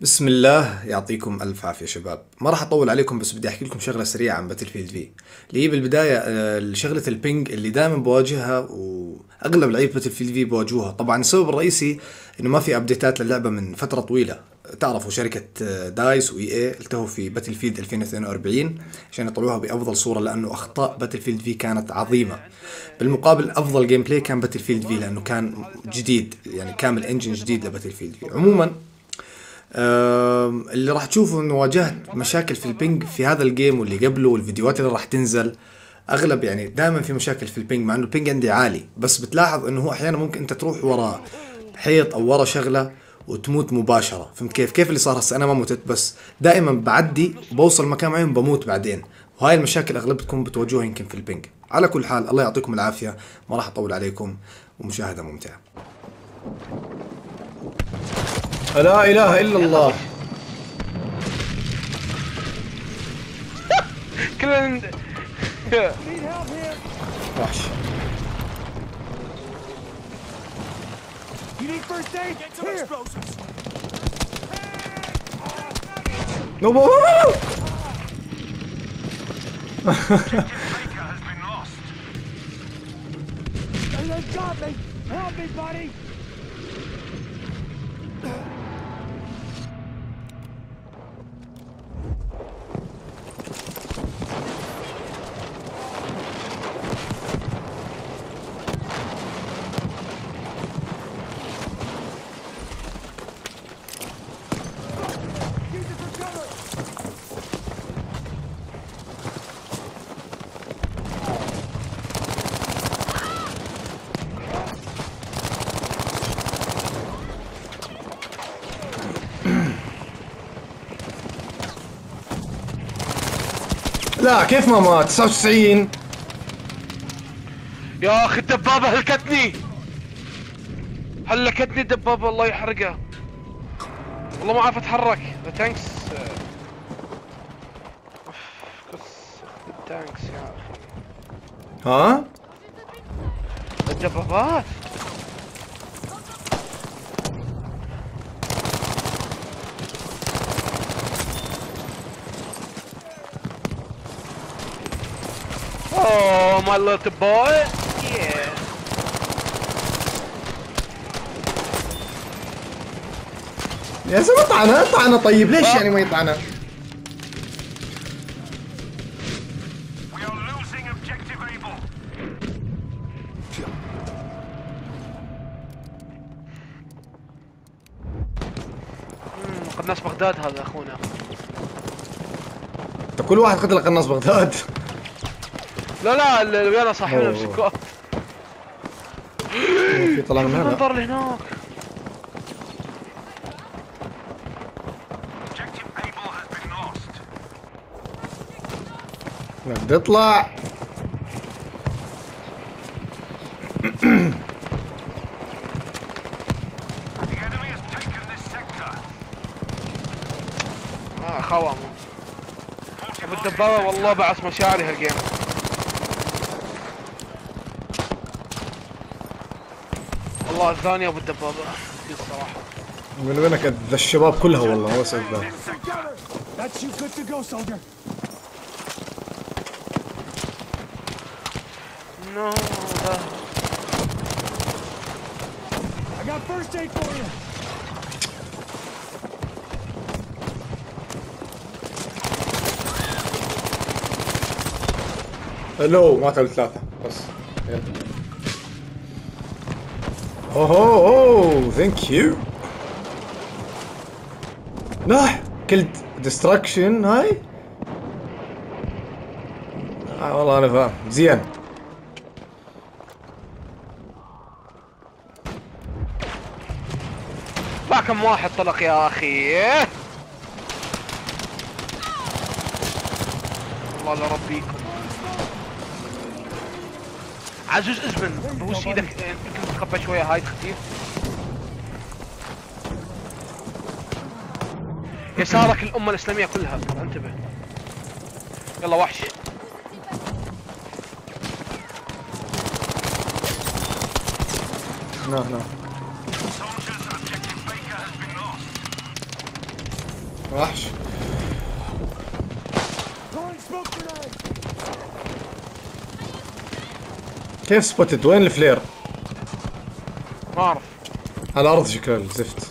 بسم الله يعطيكم ألف عافية شباب. ما راح أطول عليكم بس بدي أحكي لكم شغلة سريعة عن Battlefield V اللي هي بالبداية آه، شغلة ال ping اللي دائما بواجهها وأغلب لعيبة Battlefield V بواجهوها. طبعا السبب الرئيسي إنه ما في update ات للعبة من فترة طويلة. تعرفوا شركة آه، DICE و EA التهوا في Battlefield 2042 عشان يطلعوها بأفضل صورة لأنه أخطاء Battlefield V كانت عظيمة. بالمقابل أفضل gameplay كان Battlefield V لأنه كان جديد يعني كامل engine جديد ل Battlefield V عموما اللي راح تشوفوا إنه واجهت مشاكل في ال ping في هذا ال game واللي قبله والفيديوهات اللي راح تنزل. أغلب يعني دائما في مشاكل في ال ping مع إنه ال ping عندي عالي بس بتلاحظ إنه هو أحيانا ممكن أنت تروح ورا حيط أو ورا شغلة وتموت مباشرة. فهمت كيف؟ كيف اللي صار هسه؟ أنا ما متت بس دائما بعدي بوصل مكان معين بموت بعدين. وهاي المشاكل اغلبكم بتواجهوها يمكن في ال ping. على كل حال الله يعطيكم العافية. ما راح أطول عليكم. ومشاهده ممتعة. لا إله إلا الله. كلنا وحش. Oh help me, buddy! لا كيف ما مات؟ 99 يا أخي الدبابة هلكتني. هلكتني الدبابة الله يحرقها. والله ما عارف أتحرك. ال tanks ال tanks يا أخي. ها؟ الدبابات. My little boy. Yeah. يا زلمه طعنة طعنة طيب ليش يعني ما يطعنه We are losing objective Able. مم، قناص بغداد هذا أخونا كل واحد خذ له قناص بغداد لا لا اللي ويانا صاحبنا. مسكوه في طلع من هنا المنظر اللي هناك lost. بدي اطلع. آه خوام أبو الدبابة والله بعث مشاعري هالجيم والله الثانية ابو الدبابة الصراحة. من وينك ذا الشباب كلها والله بس soldier. نو ده I got first aid for you. لو ماتوا الثلاثة بس. يلا. اوه ثانك يو لا كلت ديستركشن هاي آه والله أنا فاهم زين كم واحد طلق يا أخي. والله لا عزوز ازمن بوس إيدك. يمكن تتخبى شوية هاي خفيف يسارك الأمة الإسلامية كلها. انتبه. يلا وحش. نعم نعم been lost. وحش. كيف spotted؟ وين ال flare؟ ما اعرف على الأرض شكله الزفت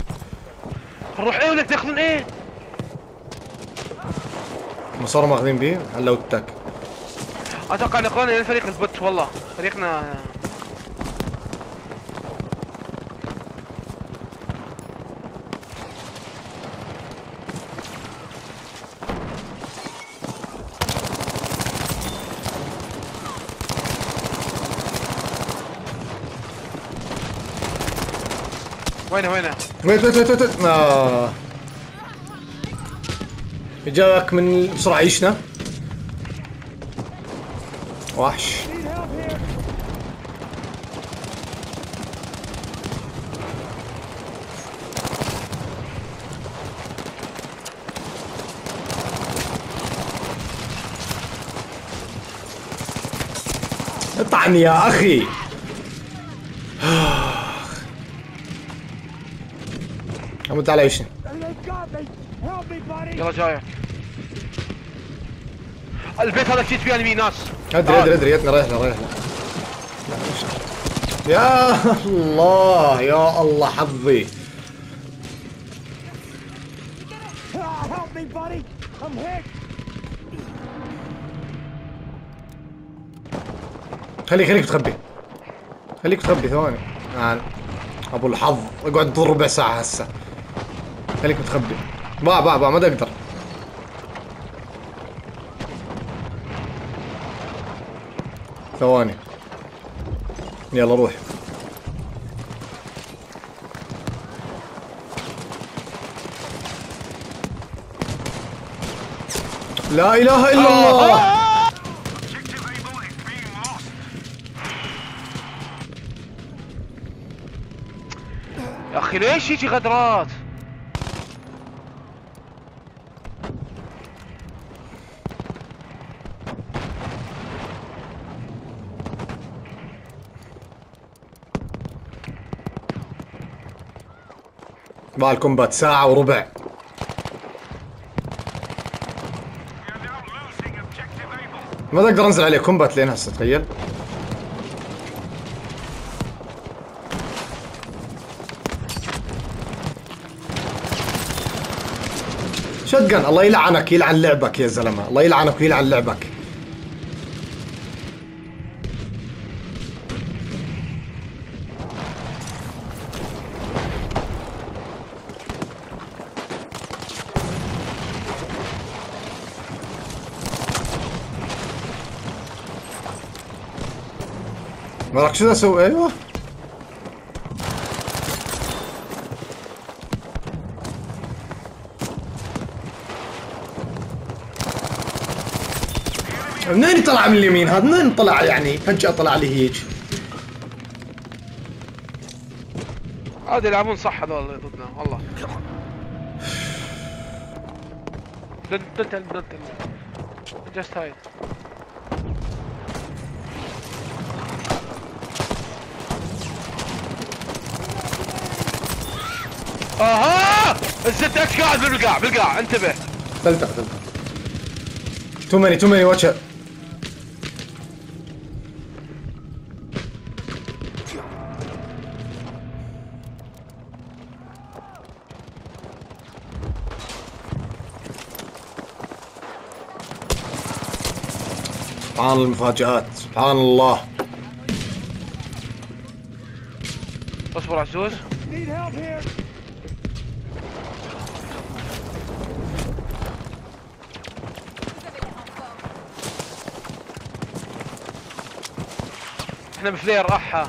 نروح A ولا تاخذون A؟ ما صاروا ماخذين B؟ هلا وال attack أتوقع إن إخواننا الفريق ال bot والله. فريقنا وينه وينه wait wait wait wait. آه. جاك من بسرعة عيشنا وحش Need help here. اطعن يا أخي امد على buddy. يلا جاية. البيت هذا جيت فيه انمي ناس. ادري ادري ادري. جتنا رايح له رايح له يا الله يا الله حظي. خليك خليك تخبي. خليك تخبي ثواني. آه. أبو الحظ. اقعد ربع ساعة هسه. خليك متخبي. باع باع باع ما أقدر. ثواني. يلا روح. لا إله إلا الله. lost. يا أخي ليش يجي غدرات؟ باع الكومبات ساعة وربع. ما أقدر انزل عليه كومبات لين هسه تخيل شتقن الله يلعنك يلعن لعبك يا زلمة الله يلعنك ويلعن لعبك شو أسوي أيوه منين طلع من اليمين هذا منين طلع يعني فجأة طلع لي هيك. هذا يلعبون صح هذول ضدنا والله. دنت دنت دنت جست هايد أها! الزد إكس قاعد بالقاع بالقاع انتبه. تلتقط تلتقط تو ماني تو ماني واتش سبحان المفاجآت سبحان الله. اصبر عزوز. إحنا بفلير احا.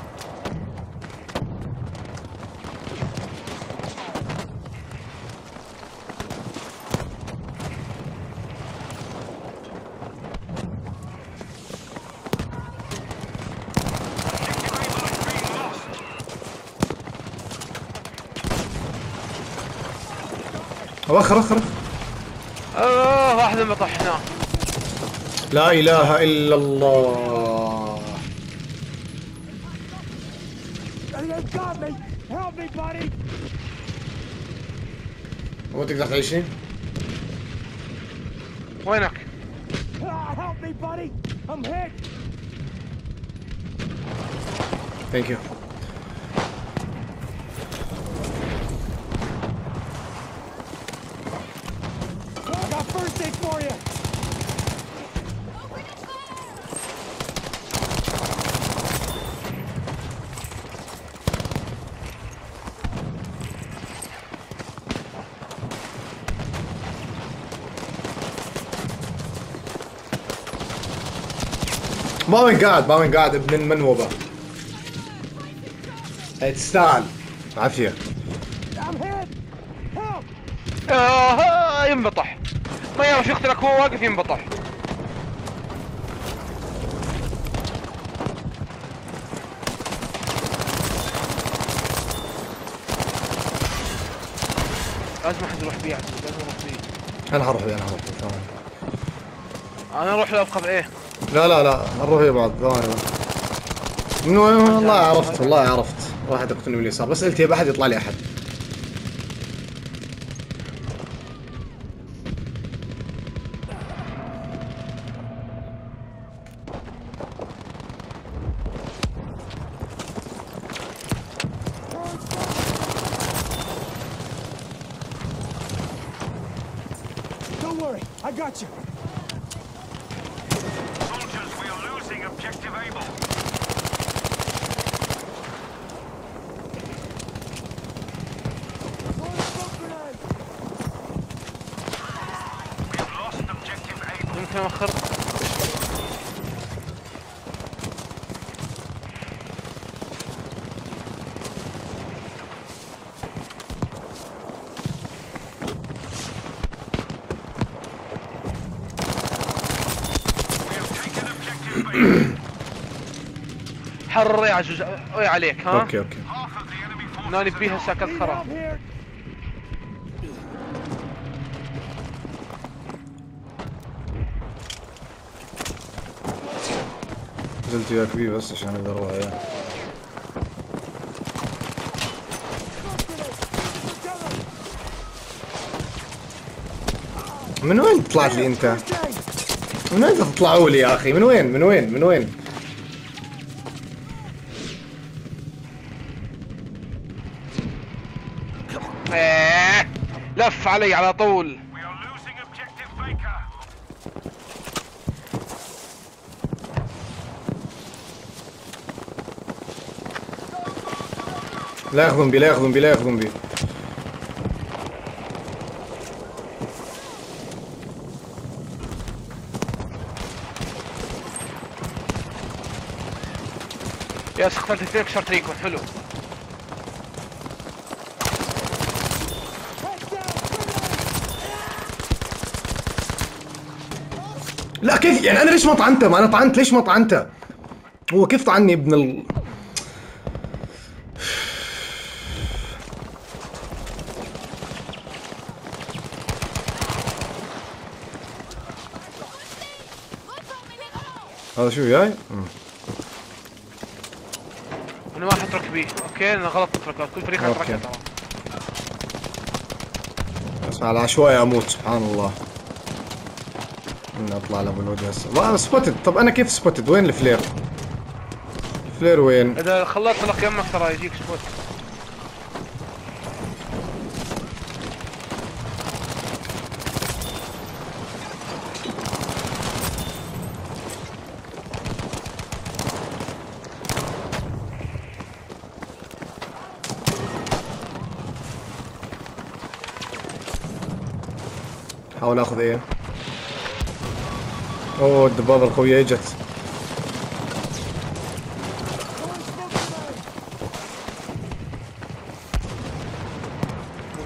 آخر آخر. آه واحد ما طحناه لا إله إلا الله. Wat ik dacht eens in. Lenak. Help me, buddy. I'm hit. Thank you. ما وين قاعد ما وين قاعد ابن المنوبة. تستاهل عافية. آه ينبطح. ما يعرف يقتلك هو واقف ينبطح. لازم أحد يروح بيه عزيز لازم أروح بيه. أنا حروح أنا حروح ثواني أنا أروح لابقى بإيه؟ لا لا لا نروح ويا بعض. ثواني من وين والله عرفت والله عرفت. راح يقتلني من اليسار بس قلت يا احد يطلع لي أحد Don't worry. I got you. Soldiers, we are losing objective Able. We have lost objective مخر حر يا عجوج عليك ها؟ أوكي أوكي. ناني بيها ساكت خراب. نزلت وياك بيه بس عشان أقدر أروح وياه من وين طلعت لي أنت؟ من وين تطلعوا لي يا أخي؟ من وين؟ من وين؟ من وين؟ لف علي على طول We are losing objective Baker. لا ياخذون B لا ياخذون B لا ياخذون B يا سقطت اثنين كسرت ريكون حلو. لا كيف يعني أنا ليش ما طعنته؟ ما أنا طعنت ليش ما طعنته؟ هو كيف طعني ابن ال هذا شو جاي؟ أنا ما حترك B okay أنا غلط اتركه كل فريق. اتركه ترى بس على عشوائي أموت سبحان الله أطلع له بالوجه هسه ما- spotted طب أنا كيف spotted وين ال flare؟ ال flare وين؟ إذا خلصت لك يمك ترى يجيك spot حاول اخذ إيه. اوه الدبابة القوية اجت.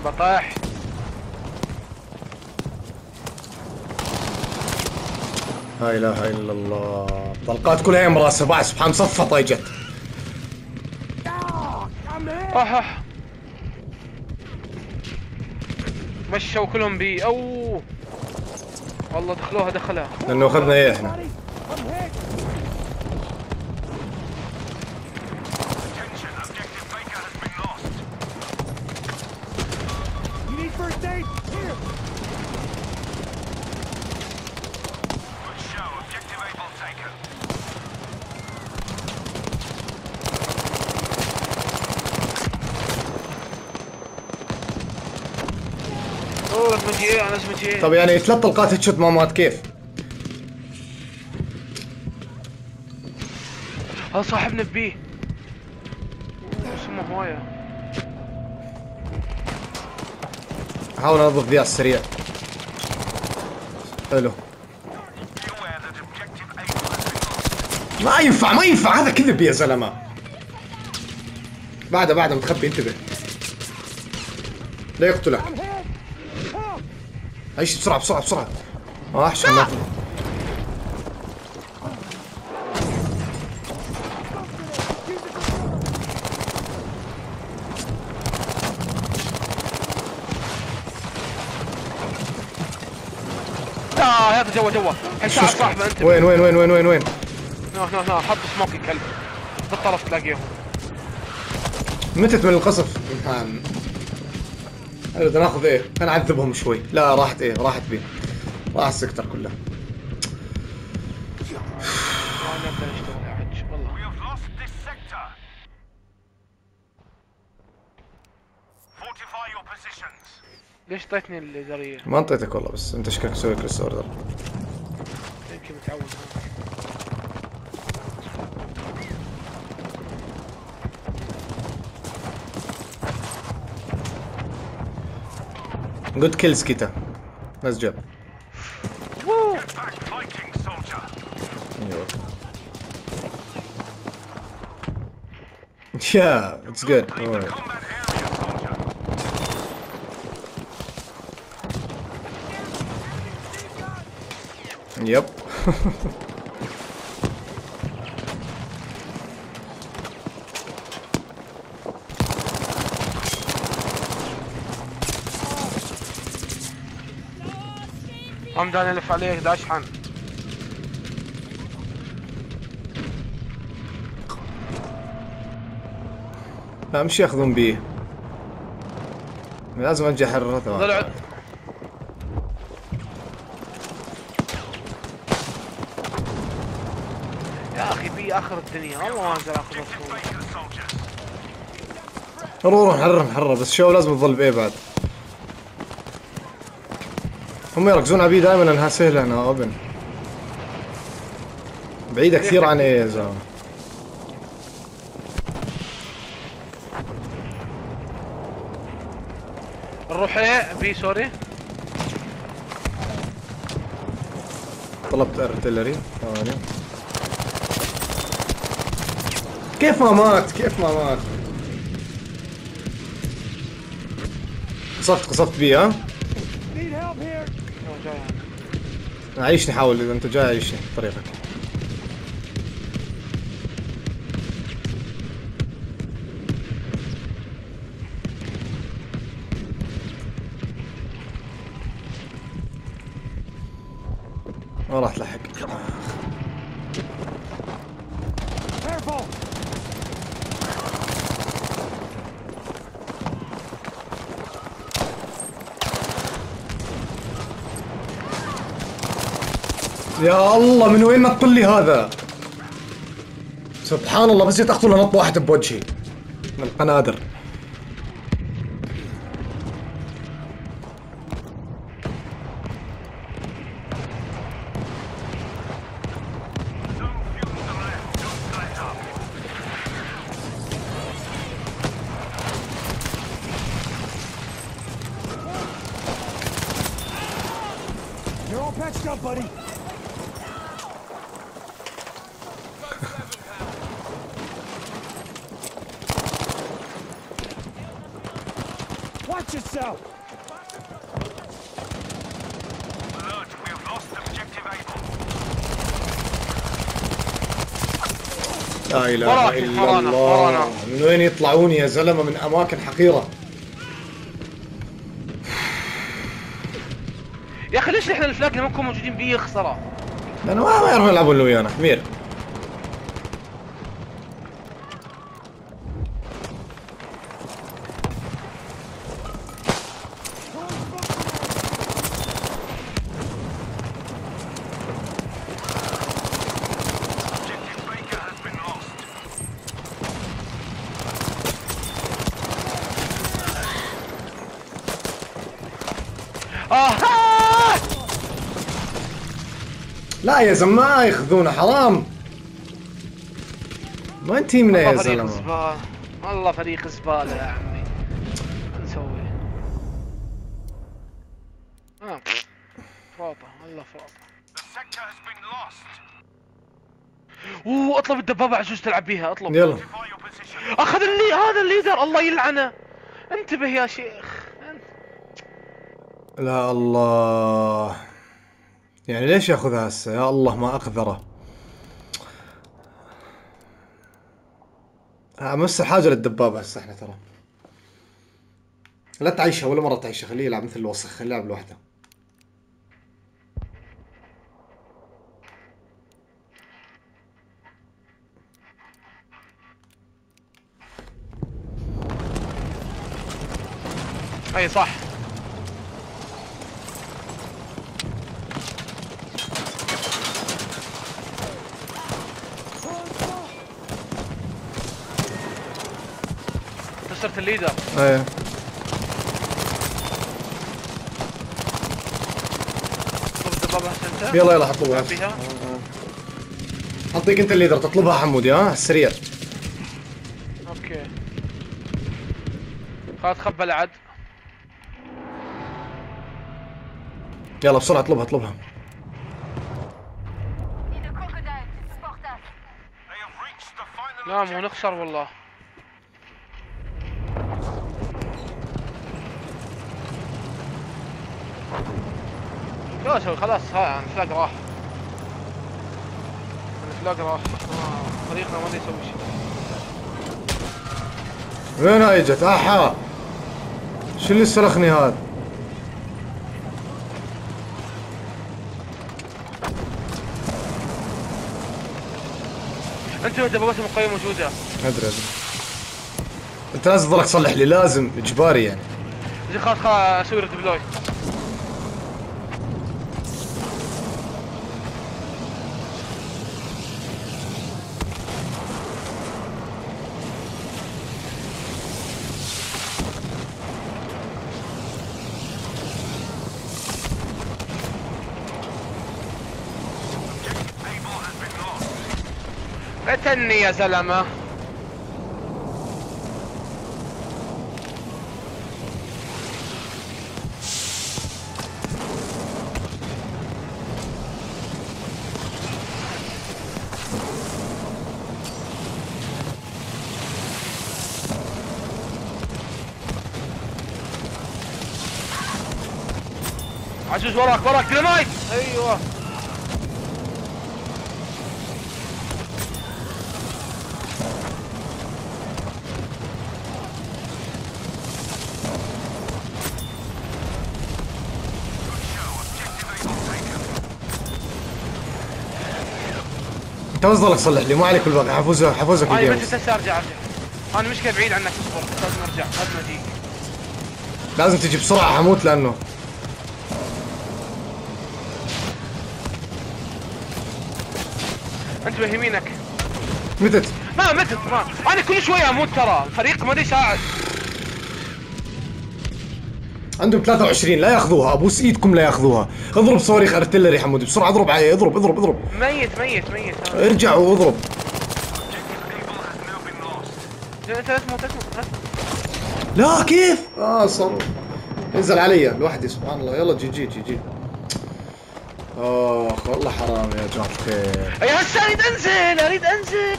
بطاح لا إله إلا الله. طلقات كلها يم راسه بعد سبحان صفطة اجت اح مشوا كلهم بي. أوه. والله دخلوها دخلها. لأنه أخذنا إيه إحنا Buddy. I'm hit. Attention, objective Baker has been lost. You need first aid? Here. لازم أجي إيه أنا لازم أجي إيه طب يعني ثلاث طلقات هيد شوت ما مات كيف؟ هذا صاحبنا ببي اسمه هوايه احاول انظف ذي على السريع. حلو. ما ينفع ما ينفع هذا كذب يا زلمة. بعده بعده متخبي انتبه. لا يقتلك عيش بسرعة بسرعة بسرعة. آه احشر ناخذ لا هذا جوا جوا. وين وين وين وين وين وين؟ هنا هنا هنا حط سموك الكلب بالطرف تلاقيهم. متت من القصف. بدنا ناخذ A خلينا نعذبهم شوي لا راحت A راحت B راح ال sector كله. ليش طيتني الإدارية؟ ما انطيتك والله بس انت شكلك مسوي كريس order يمكن متعود Good kills, Kita. Nice job. Woo! Get back, fighting soldier. Yeah, it's good. All right. Yep. حمدان الف عليك دا اشحن لا مش ياخذون بيه. لازم ارجع تمام طلع. يا أخي B آخر الدنيا. والله ما انزل أخذ soldiers. روح روح نحرر نحرر بس شو لازم تظل ب A بعد؟ هم يركزون على B دائما إنها سهلة إنها open بعيدة كثير عن A يا زلمه نروح A B sorry طلبت ارتلري ثواني. كيف ما مات؟ كيف ما مات؟ قصفت قصفت بيه ها هو جاي هنا. عيشني حاول إذا أنت جاي عيشني طريقك ما راح تلحق يا الله من وين نط لي هذا؟ سبحان الله بس جيت اقتله نط واحد بوجهي. من القنادر. Watch yourself. Alert, we have lost objective Able. لا إله إلا الله. من وين يطلعون يا زلمة من أماكن حقيرة يا أخي ليش إحنا الفلاج لما نكون موجودين بي خساره لأنه ما ما يعرفون يلعبون ويانا حمير آه لا يا زلمة ما ياخذونه حرام وين تيمنا يا والله فريق زلمة والله فريق زبالة يا عمي نسوي؟ آه. فراطة والله lost. أوه أطلب الدبابة عجوز تلعب بيها أطلب يلا. أخذ اللي هذا الليدر الله يلعنه انتبه يا شيخ لا الله. يعني ليش ياخذها هسه؟ يا الله ما اقدره امس حاجة للدبابة هسه إحنا ترى. لا تعيشها ولا مرة تعيشها خليه يلعب مثل الوسخ خليه يلعب لوحده. أي صح. ال leader. إيه يلا يلا حطوها. فيها حطيك أنت ال leader تطلبها حمودي ها؟ السريع. أوكي. خلاص خبى العد يلا بسرعة اطلبها اطلبها. لا مو. نخسر والله. شو أسوي خلاص ها الفلاج راح. ال flag راح. فريقنا ما يسوي شيء. وين هاي جت احا! شو اللي سلخني هذا؟ أنتم الدبابات المقوية موجودة ادري ادري. انت لازم تظلك تصلح لي لازم اجباري يعني. زين خلاص خلاص أسوي redeploy اتني يا زلمة عزوز وراك وراك ديناميت انت بس ظلك تصلح لي ما عليك بالباقي حفوزك حفوزك أنا الجيمز بس ارجع ارجع أنا مشكله بعيد عنك اصبر لازم أرجع لازم اجيك لازم تجي بسرعة حموت لأنه. انتبه يمينك متت. ما متت ما. أنا كل شوية أموت ترى. الفريق ما أدري يساعد عندهم 23 لا ياخذوها. ابوس ايدكم لا ياخذوها. اضرب صواريخ artillery حمودي بسرعة اضرب عليه اضرب اضرب اضرب. ميت ميت ميت. ارجع واضرب لا كيف؟ آه صار. انزل علي لوحدي سبحان الله. يلا GG GG. آخ والله حرام يا جماعة الخير. هسه اريد انزل أريد أنزل.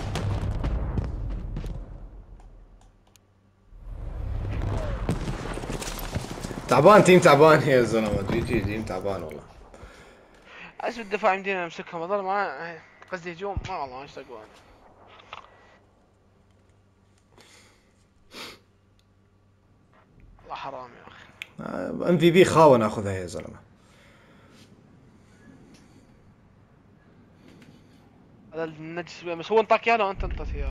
تعبان team تعبان. يا زلمة GG team تعبان والله. اسف الدفاع يمدينا نمسكهم هذول ما قصدي هجوم. ما والله ما يشتاقون والله حرام يا أخي. MVP خاوه ناخذها يا زلمة. هذا النجس بس هو انطاك اياه لو أنت انطيت اياه